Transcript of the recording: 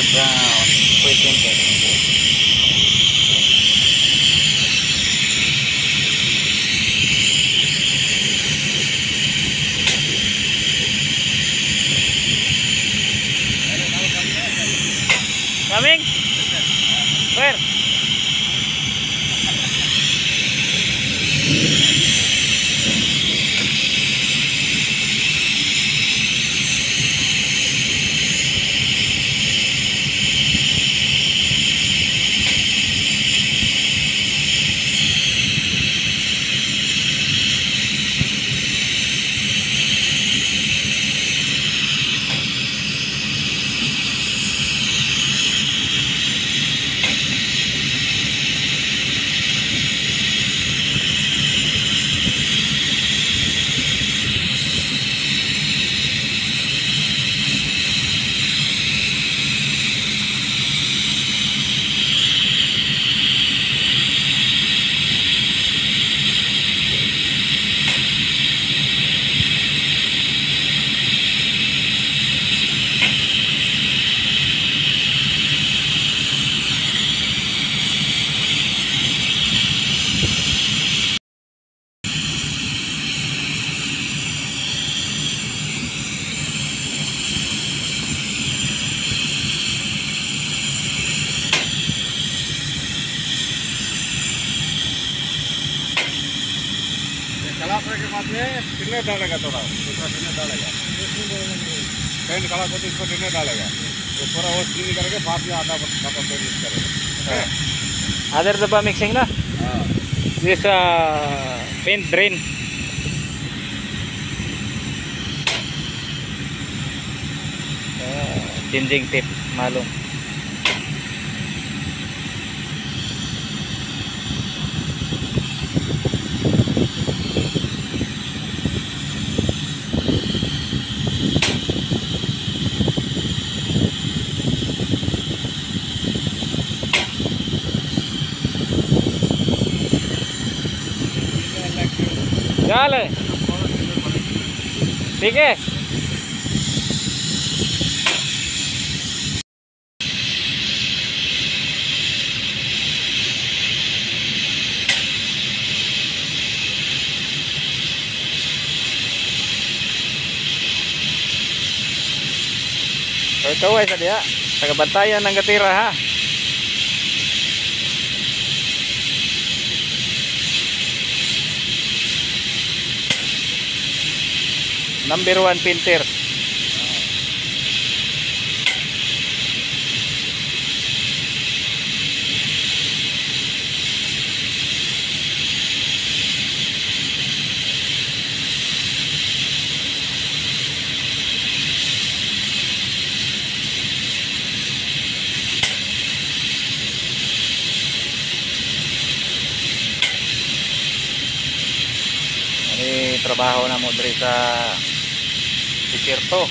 Earthbound. साफ़ रखे बाद में टिन्ने डालेगा थोड़ा दूसरा टिन्ने डालेगा पेंट खड़ा को इसको टिन्ने डालेगा तो थोड़ा वो क्लीन करके बाद में आधा खत्म कर यूज़ करेगा आधे डब्बा मिक्सिंग ना this paint drain changing tip मालूम। Gale. हाल है ठीक है sadya, taga-bantayan ng gatira ha. Number one painter. Ini trabaho na mo diri sa Deserto.